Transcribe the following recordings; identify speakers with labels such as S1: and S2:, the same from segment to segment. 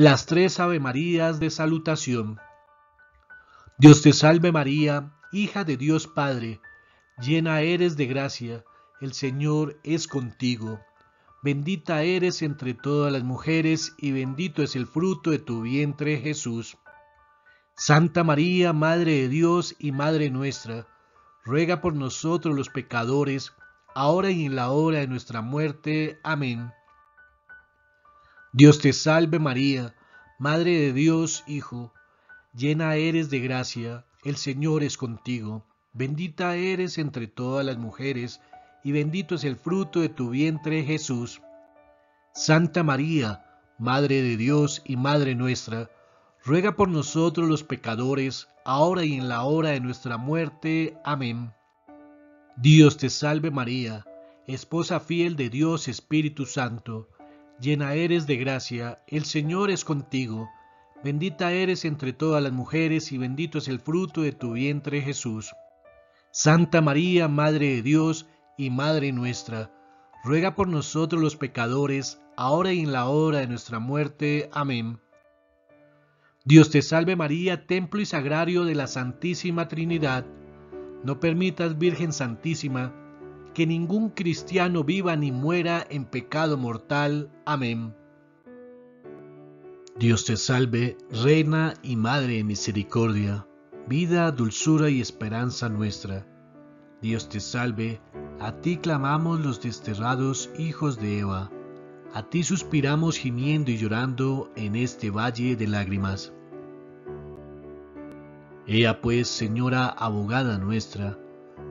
S1: Las tres Ave Marías de salutación. Dios te salve María, hija de Dios Padre, llena eres de gracia, el Señor es contigo. Bendita eres entre todas las mujeres y bendito es el fruto de tu vientre Jesús. Santa María, Madre de Dios y Madre nuestra, ruega por nosotros los pecadores, ahora y en la hora de nuestra muerte. Amén. Dios te salve María, Madre de Dios, Hijo, llena eres de gracia, el Señor es contigo, bendita eres entre todas las mujeres, y bendito es el fruto de tu vientre Jesús. Santa María, Madre de Dios y Madre nuestra, ruega por nosotros los pecadores, ahora y en la hora de nuestra muerte. Amén. Dios te salve María, esposa fiel de Dios Espíritu Santo, llena eres de gracia, el Señor es contigo, bendita eres entre todas las mujeres y bendito es el fruto de tu vientre Jesús. Santa María, Madre de Dios y Madre nuestra, ruega por nosotros los pecadores, ahora y en la hora de nuestra muerte. Amén. Dios te salve María, templo y sagrario de la Santísima Trinidad. No permitas, Virgen Santísima, que ningún cristiano viva ni muera en pecado mortal. Amén. Dios te salve, Reina y Madre de Misericordia, vida, dulzura y esperanza nuestra. Dios te salve, a ti clamamos los desterrados hijos de Eva, a ti suspiramos gimiendo y llorando en este valle de lágrimas. Ea pues, Señora abogada nuestra,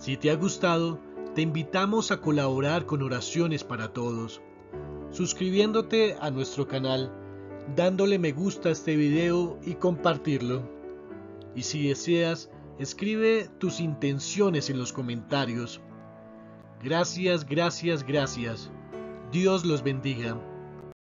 S1: Si te ha gustado, te invitamos a colaborar con oraciones para todos, suscribiéndote a nuestro canal, dándole me gusta a este video y compartirlo. Y si deseas, escribe tus intenciones en los comentarios. Gracias, gracias, gracias. Dios los bendiga.